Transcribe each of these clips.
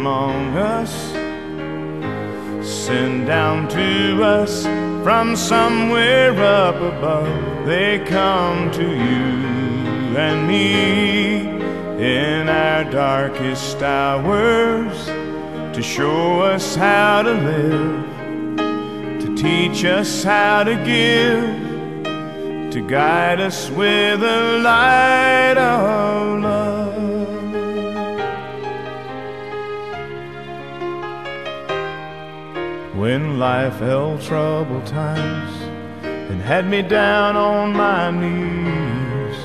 among us, sent down to us from somewhere up above. They come to you and me in our darkest hours to show us how to live, to teach us how to give to guide us with the light of love. When life held troubled times and had me down on my knees,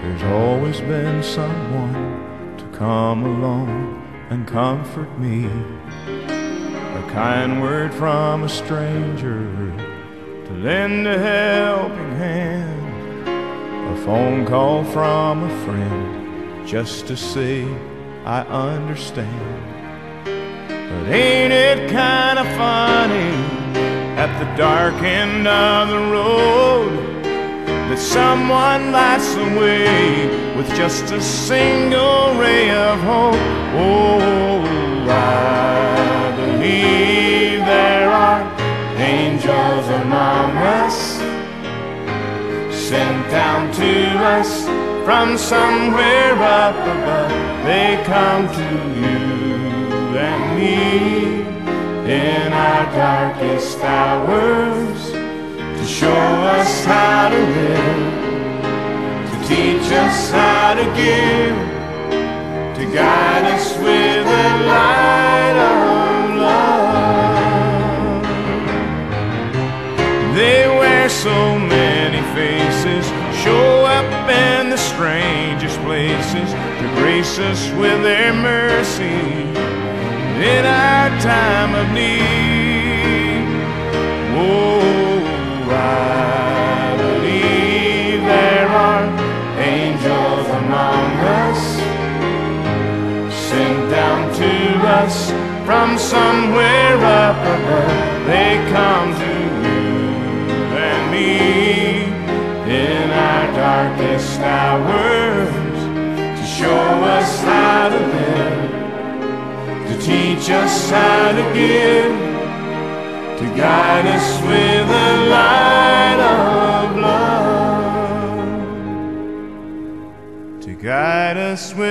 there's always been someone to come along and comfort me. A kind word from a stranger to lend a helping hand, a phone call from a friend just to say I understand. But ain't it kind of funny at the dark end of the road that someone lights the way with just a single ray of hope? Oh, I believe there are angels among us, sent down to us from somewhere up above. They come to you and me in our darkest hours to show us how to live, to teach us how to give, to guide us with the light of love. They wear so many faces, show up in the strangest places to grace us with their mercy in our time of need. Oh, I believe there are angels among us, sent down to us from somewhere up above. They come to you and me in our darkest hours how to give, to guide us with the light of love, to guide us with